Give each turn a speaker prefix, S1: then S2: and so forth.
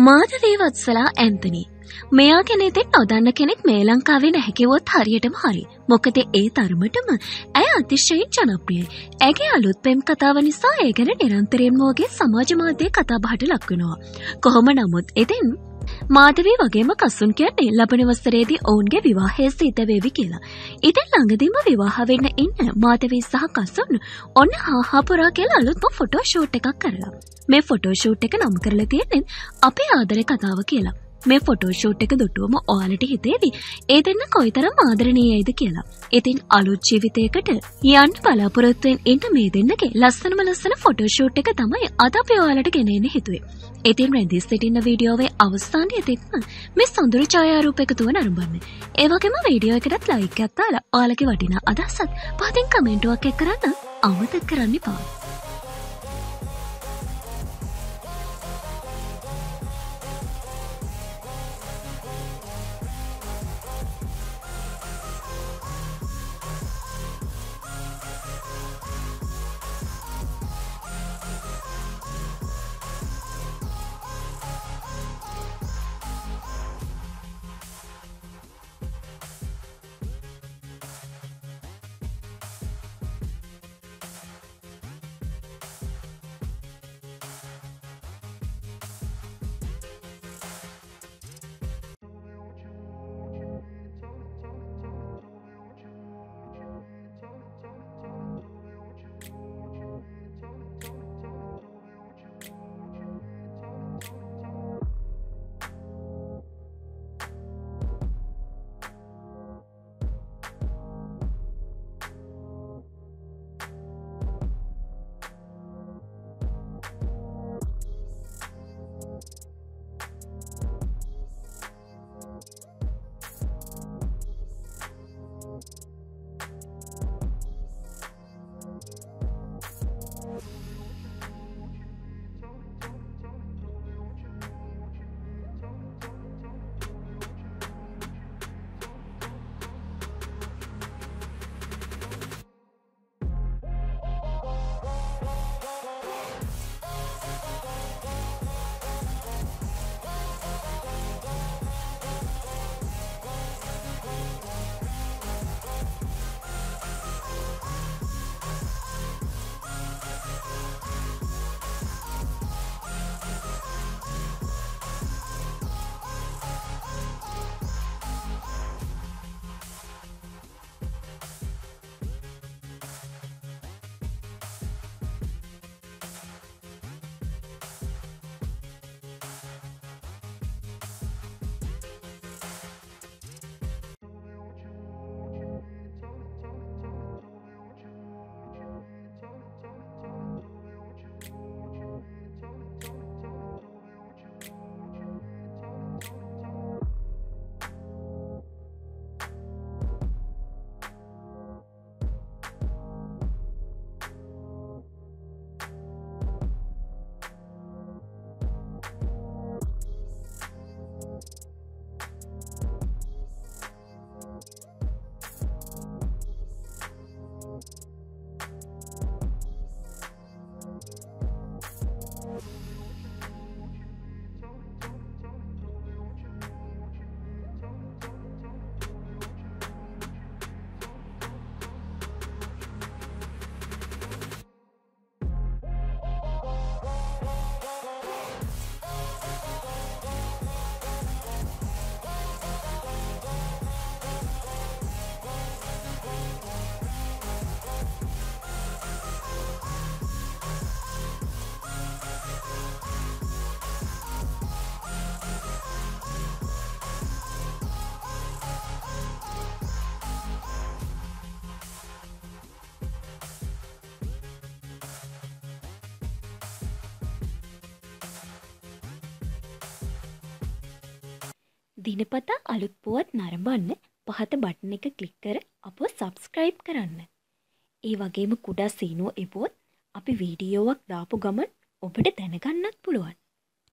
S1: Madhavi Vatsala Anthony. මෙයා කෙනෙතෙත් නොදන්න කෙනෙක් මේ ලංකාවේ නැහැකිවොත් හරියටම හරි. මොකද ඒ තරමටම ඇය අතිශයෙන් ජනප්‍රියයි. ඇගේ අලුත් පෙම් කතාව නිසා ඒ ගැන නිරන්තරයෙන්ම වගේ සමාජ මාධ්‍යයේ කතාබහට ලක්වෙනවා. කොහොම නමුත් එතින් මාධවී වගේම කසුන් කියන්නේ ලබන වසරේදී ඔවුන්ගේ විවාහය සිතවේවි කියලා. ඉතින් ළඟදීම විවාහ වෙන්න ඉන්න මාධවී සහ කසුන් ඔන්න හාහාපුරා කියලා අලුත්ම ෆොටෝ ෂූට් එකක් කරලා. මේ ෆොටෝ ෂූට් එක නම් කරලා තියෙන්නේ අපේ ආදරේ කතාව කියලා. මේ ෆොටෝෂූට් එක දුටුවම ඔයාලට හිතේවි ඒ දෙන්න කොයිතරම් ආදරණීයයිද කියලා. ඉතින් අලුත් ජීවිතයකට යන්න බලාපොරොත්තුවෙන් ඉන්න මේ දෙන්නගේ ලස්සනම ලස්සන ෆොටෝෂූට් එක තමයි අද අපි ඔයාලට ගෙනෙන්න හිතුවේ. ඉතින් රැඳී සිටින්න වීඩියෝවේ අවස්ථානයේ තෙක්ම මේ සොඳුරු ඡායාරූප එකතුව නරඹන්න. ඒ වගේම වීඩියෝ එකටත් ලයික් එකක් දාලා ඔයාලගේ වටිනා අදහසත් පහතින් කමෙන්ටුවක් එක් කරන්න අමතක කරන්න එපා. දිනපතා අලුත් පුවත් නරඹන්න පහත බටන එක කලික් කර අප සබස්ක්‍රයිබ් කරන්න. ඒ වගේම කුඩා සීනුව එපොත් අපි වීඩියෝවක් දාපු ගමන් ඔබට දැනගන්නත් පුළුවන්.